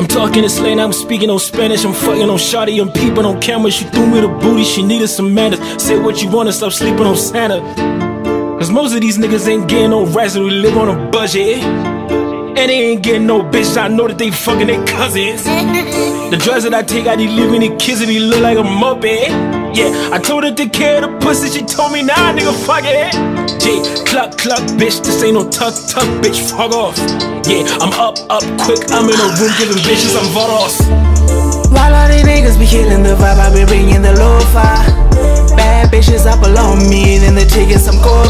I'm talking in slang, I'm speaking on Spanish. I'm fucking on Shotty, I'm on camera. She threw me the booty, she needed some manners. Say what you wanna, stop sleeping on Santa. Cause most of these niggas ain't getting no rest, we live on a budget. And they ain't getting no bitch, I know that they fucking their cousins. The drugs that I take, I be living the kids and he look like a muppet. Yeah, I told her to carry the pussy, she told me nah, nigga, fuck it. J, cluck, cluck, bitch, this ain't no tuck, tuck, bitch, fuck off. Yeah, I'm up, up, quick, I'm in a room giving bitches, I'm Vados. While all these niggas be killing the vibe, I be bringing the lo-fi. Bad bitches up along me, then they taking some coca.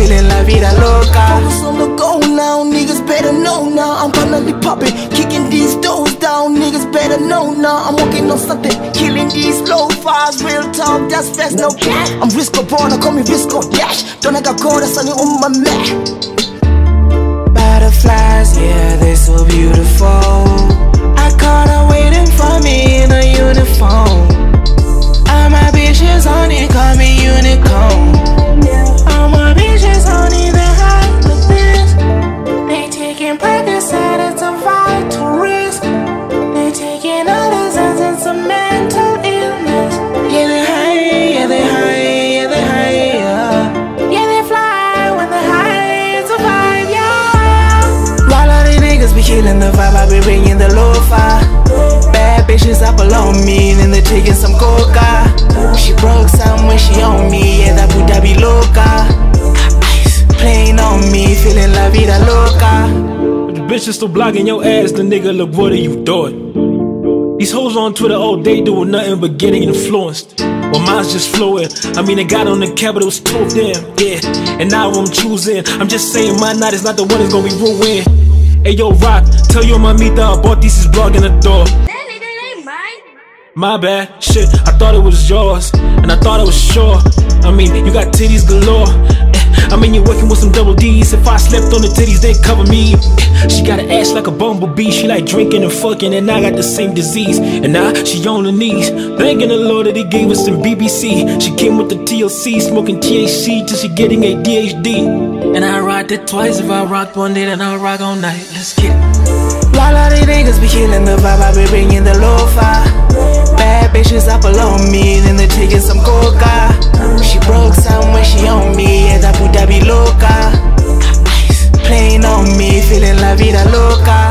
Feeling la vida loca. Focus on the go now, niggas better know now. I'm finally popping, kicking these doors down, niggas better know now. I'm working on something, killing these low fives, real talk, that's fast, no cap. I'm Risco born, I call me Risco Dash. Don't I got caught, that's only on my Mac. Butterflies, yeah, be killing the vibe, I be bringing the lo-fi. Bad bitches up along me, then they taking some coca. She broke some when she on me, yeah, that puta be loca. Ice playing on me, feeling la vida loca. If the bitch is still blocking your ass, the nigga, look, what are you doing? These hoes on Twitter all day doing nothing but getting influenced. Well, mine's just flowing. I mean, I got on the it was 12 them, yeah. And now I'm choosing. I'm just saying, my night is not the one that's gonna be ruined. Hey, yo, Rok, tell your mamita I bought this is in the door. That nigga ain't mine. My bad, shit, I thought it was yours, and I thought it was sure. I mean, you got titties galore. I mean, you're working with some double D's. If I slept on the titties, they cover me. She got an ass like a bumblebee. She like drinking and fucking, and I got the same disease. And now she on her knees, thanking the Lord that He gave us some BBC. She came with the TLC, smoking THC till she getting ADHD. And I rocked it twice. If I rock one day, then I'll rock all night. Let's get it. While all these niggas be killing the vibe, I be bringing the lo-fi. Bad bitches up along me, then they taking some coca. She broke some vida loca.